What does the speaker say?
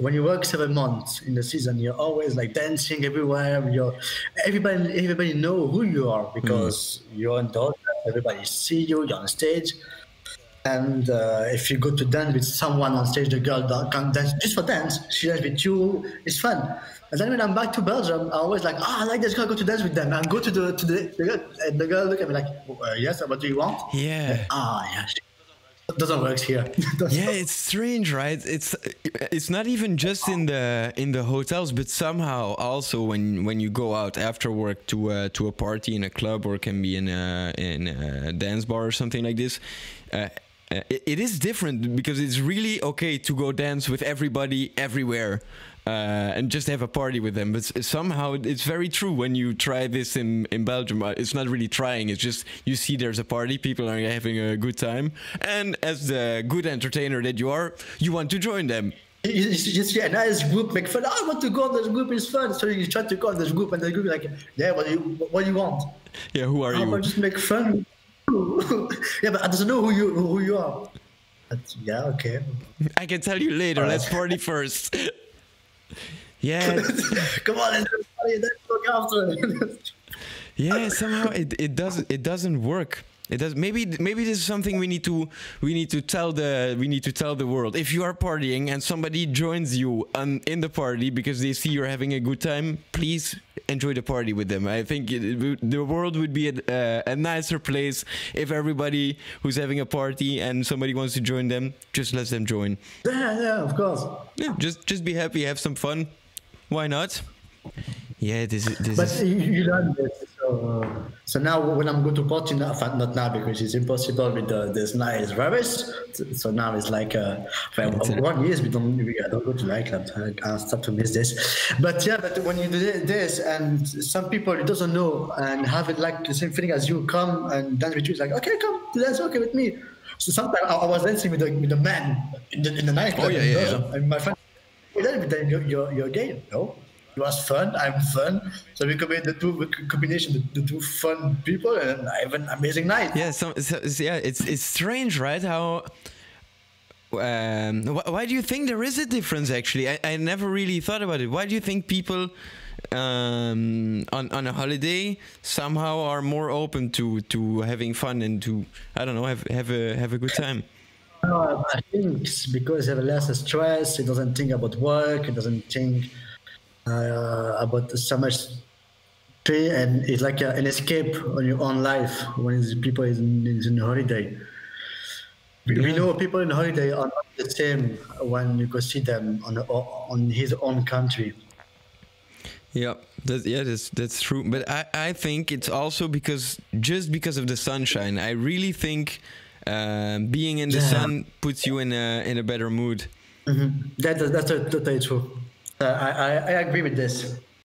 when you work seven months in the season, you're always like dancing everywhere. You're everybody everybody know who you are because mm. you're on the everybody see you. You're on stage. And uh, if you go to dance with someone on stage, the girl can dance just for dance. She dance with you. It's fun. And then when I'm back to Belgium, I always like, ah, oh, I like this girl. Go to dance with them. And go to the to the, the girl, and the girl look at me like, uh, yes, what do you want? Yeah. ah, yeah. It doesn't work here. yeah, it's strange, right? It's it's not even just in the in the hotels, but somehow also when when you go out after work to uh, to a party in a club or can be in a in a dance bar or something like this. Uh, uh, it, it is different because it's really okay to go dance with everybody everywhere uh, and just have a party with them. But somehow it's very true when you try this in, in Belgium. Uh, it's not really trying, it's just you see there's a party, people are having a good time. And as the good entertainer that you are, you want to join them. You just a nice group make fun. Oh, I want to go on this group. It's fun. So you try to go on this group, and the group like, yeah, what do you what do you want? Yeah, who are you? I just make fun. yeah, but I don't know who you who you are. But yeah, okay. I can tell you later. Let's party first. yeah. Come on. Let's look after. yeah, somehow it, it doesn't it doesn't work. It does maybe maybe this is something we need to we need to tell the we need to tell the world. If you are partying and somebody joins you on, in the party because they see you're having a good time, please enjoy the party with them. I think it, the world would be a, uh, a nicer place if everybody who's having a party and somebody wants to join them, just let them join. Yeah, yeah, of course. Yeah, just just be happy, have some fun. Why not? Yeah, this is. This but is... you, you learn this. So, so now when I'm going to Portugal, not, not now because it's impossible with the, this nice virus. So now it's like uh, well, one years we don't we don't go to nightclubs. I, I start to miss this. But yeah, but when you do this and some people it doesn't know and have it like the same feeling as you come and dance with you, it's like okay, come dance okay with me. So sometimes I, I was dancing with the with the man in the, in the nightclub. Oh yeah, yeah, yeah. And my friend, then you're, you're, you're gay. No, it was fun. I'm fun. So we combined the two combination, the, the, two fun people, and I have an amazing night. Yeah. So, so yeah, it's it's strange, right? How. Um, why do you think there is a difference? Actually, I, I never really thought about it. Why do you think people um, on on a holiday somehow are more open to to having fun and to I don't know have have a have a good time? No, I think it's because they have less stress. It doesn't think about work. It doesn't think uh, about so much pay and it's like a, an escape on your own life when people is in, is in holiday. We, we know people in holiday are not the same when you go see them on on his own country. Yeah, that, yeah, that's that's true. But I, I think it's also because just because of the sunshine. I really think um, being in the yeah. sun puts you in a in a better mood. Mm -hmm. That, that's totally true. Uh, I, I, I agree with this.